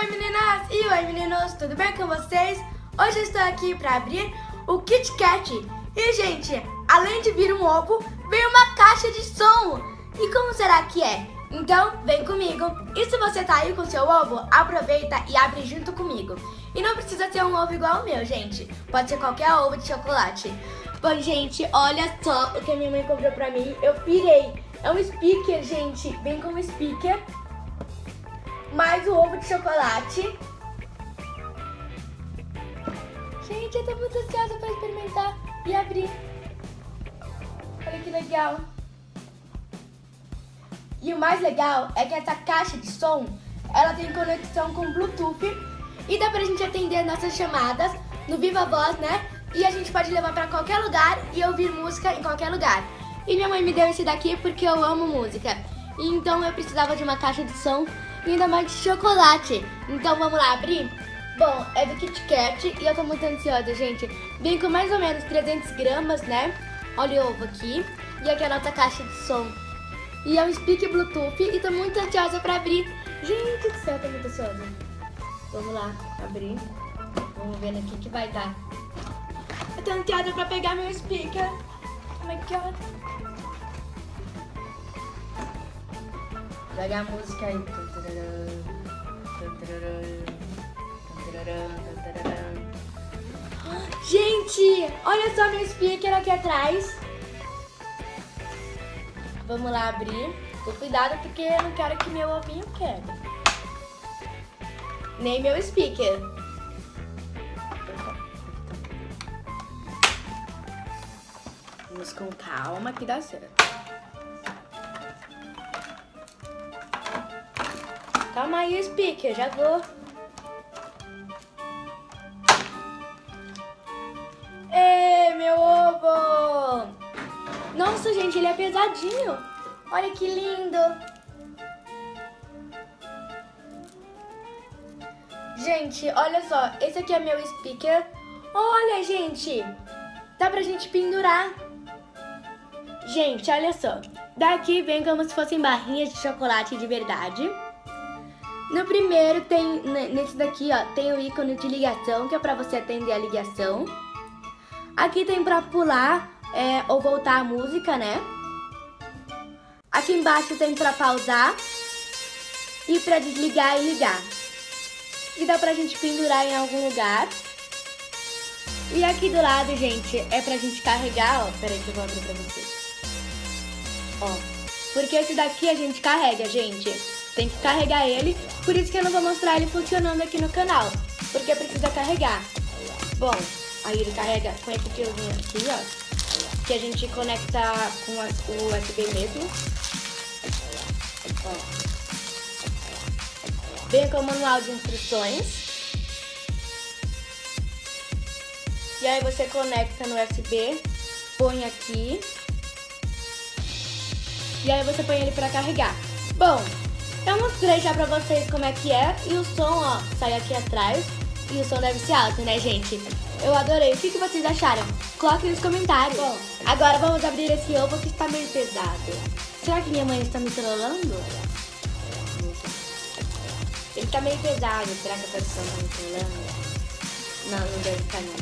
Oi meninas! E oi meninos, tudo bem com vocês? Hoje eu estou aqui para abrir o Kit Kat. E gente, além de vir um ovo, veio uma caixa de som. E como será que é? Então vem comigo. E se você tá aí com seu ovo, aproveita e abre junto comigo. E não precisa ser um ovo igual o meu, gente. Pode ser qualquer ovo de chocolate. Bom gente, olha só o que a minha mãe comprou pra mim. Eu pirei. É um speaker, gente, vem com um speaker mais o ovo de chocolate. Gente, eu tô muito ansiosa pra experimentar e abrir. Olha que legal. E o mais legal é que essa caixa de som, ela tem conexão com Bluetooth e dá pra gente atender nossas chamadas no Viva Voz, né? E a gente pode levar pra qualquer lugar e ouvir música em qualquer lugar. E minha mãe me deu esse daqui porque eu amo música. Então eu precisava de uma caixa de som ainda mais de chocolate. Então vamos lá abrir? Bom, é do Kit Kat e eu tô muito ansiosa, gente. Vem com mais ou menos 300 gramas, né? Olha o ovo aqui. E aqui é a nossa caixa de som. E é um speak Bluetooth e tô muito ansiosa pra abrir. Gente do céu, tô muito ansiosa. Vamos lá, abrir. Vamos ver aqui que vai dar. Eu tô ansiosa pra pegar meu speaker. Oh my God. Pega a música aí. Gente, olha só meu speaker aqui atrás. Vamos lá abrir. Com cuidado porque eu não quero que meu ovinho quebre. Nem meu speaker. Vamos com calma que dá certo. Calma aí, speaker, já vou. Ê, meu ovo! Nossa, gente, ele é pesadinho. Olha que lindo. Gente, olha só. Esse aqui é meu speaker. Olha, gente. Dá pra gente pendurar. Gente, olha só. Daqui vem como se fossem barrinhas de chocolate de verdade. No primeiro tem, nesse daqui, ó, tem o ícone de ligação, que é para você atender a ligação. Aqui tem para pular é, ou voltar a música, né? Aqui embaixo tem para pausar e para desligar e ligar. E dá pra gente pendurar em algum lugar. E aqui do lado, gente, é pra gente carregar, ó. Peraí que eu vou abrir pra vocês. Ó, porque esse daqui a gente carrega, gente tem que carregar ele, por isso que eu não vou mostrar ele funcionando aqui no canal, porque precisa carregar. Bom, aí ele carrega com esse fiozinho aqui, ó, que a gente conecta com o USB mesmo. Ó. Vem com o manual de instruções. E aí você conecta no USB, põe aqui. E aí você põe ele para carregar. Bom, eu mostrei já pra vocês como é que é e o som, ó, sai aqui atrás e o som deve ser alto, né, gente? Eu adorei. O que, que vocês acharam? Coloquem nos comentários. Bom, agora vamos abrir esse ovo que está meio pesado. Será que minha mãe está me trollando? Ele está meio pesado. Será que a produção está me trollando? Não, não deve estar não.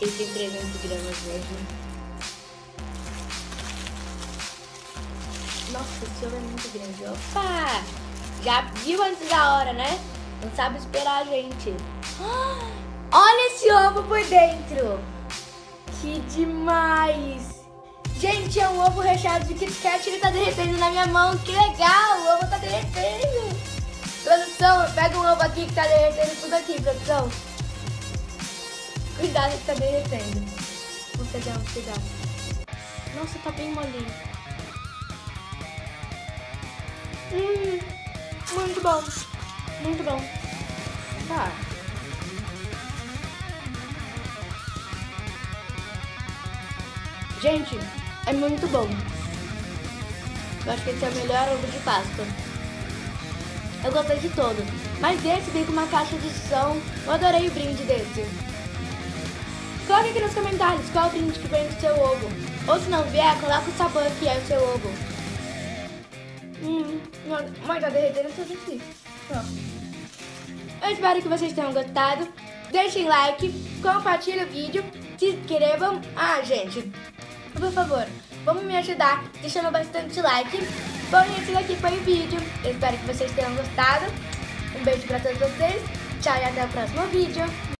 Ele tem 300 gramas mesmo. Nossa, esse ovo é muito grande. Opa! Já viu antes da hora, né? Não sabe esperar a gente. Olha esse ovo por dentro. Que demais. Gente, é um ovo recheado de Kit Kat. Ele tá derretendo na minha mão. Que legal. O ovo tá derretendo. Produção, pega um ovo aqui que tá derretendo tudo aqui, produção. Cuidado que tá derretendo. Vou pegar um. Nossa, tá bem molinho. Hum, muito bom. Muito bom. Tá. Gente, é muito bom. Eu acho que esse é o melhor ovo de Páscoa. Eu gostei de todo. Mas desse vem com uma caixa de som. Eu adorei o brinde desse. Coloque aqui nos comentários qual o brinde que vem do seu ovo. Ou se não vier, coloca o sabor que é o seu ovo. Hum, mas tá derretendo tudo aqui. Ó. Eu espero que vocês tenham gostado. Deixem like, compartilhem o vídeo, se inscrevam. Ah, gente, por favor, vamos me ajudar deixando bastante like. Bom, esse daqui foi o vídeo. Eu espero que vocês tenham gostado. Um beijo pra todos vocês. Tchau e até o próximo vídeo.